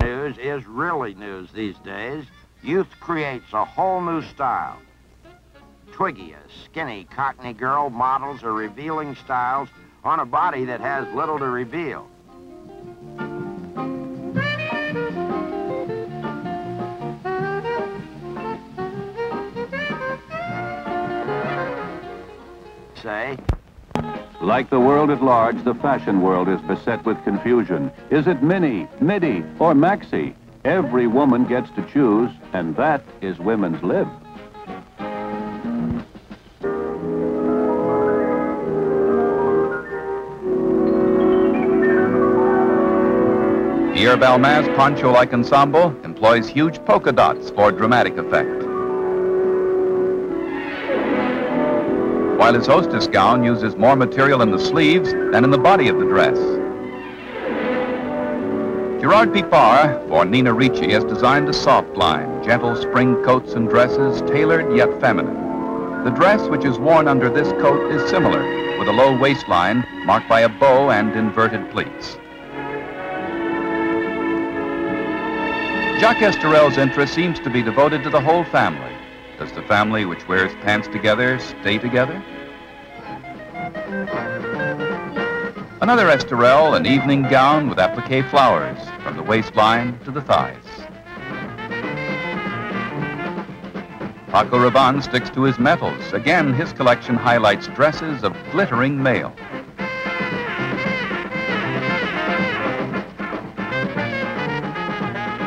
News is really news these days. Youth creates a whole new style. Twiggy, a skinny cockney girl, models her revealing styles on a body that has little to reveal. Say, Like the world at large, the fashion world is beset with confusion. Is it mini, midi, or maxi? Every woman gets to choose, and that is women's lib. Pierre Balmain's poncho-like ensemble employs huge polka dots for dramatic effect. While his hostess gown uses more material in the sleeves than in the body of the dress. Gerard Pipart for Nina Ricci has designed a soft line, gentle spring coats and dresses, tailored yet feminine. The dress which is worn under this coat is similar, with a low waistline marked by a bow and inverted pleats. Jacques Esterel's interest seems to be devoted to the whole family. Family which wears pants together stay together? Another Esterel, an evening gown with applique flowers from the waistline to the thighs. Paco Rabanne sticks to his metals. Again, his collection highlights dresses of glittering mail.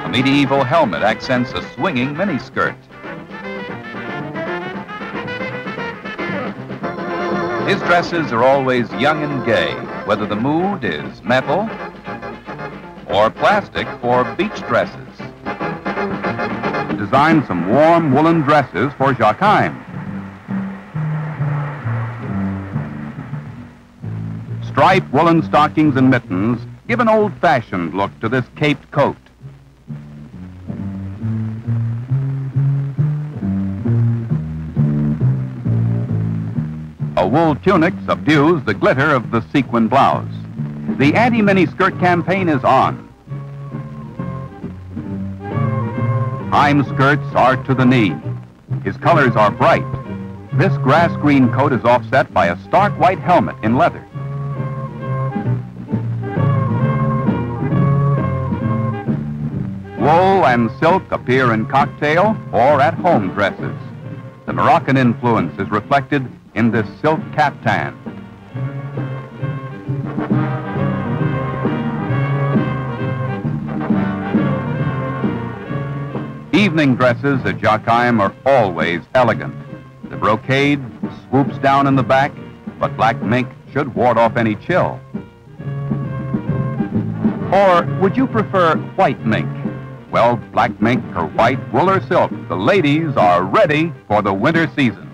A medieval helmet accents a swinging miniskirt. His dresses are always young and gay, whether the mood is metal or plastic for beach dresses. Designed some warm woolen dresses for Jacques Heim. Striped woolen stockings and mittens give an old-fashioned look to this caped coat. Wool tunic subdues the glitter of the sequin blouse. The anti-mini skirt campaign is on. Heim skirts are to the knee. His colors are bright. This grass green coat is offset by a stark white helmet in leather. Wool and silk appear in cocktail or at home dresses. The Moroccan influence is reflected in this silk caftan. Evening dresses at Jacques are always elegant. The brocade swoops down in the back, but black mink should ward off any chill. Or would you prefer white mink? Well, black mink or white, wool or silk, the ladies are ready for the winter season.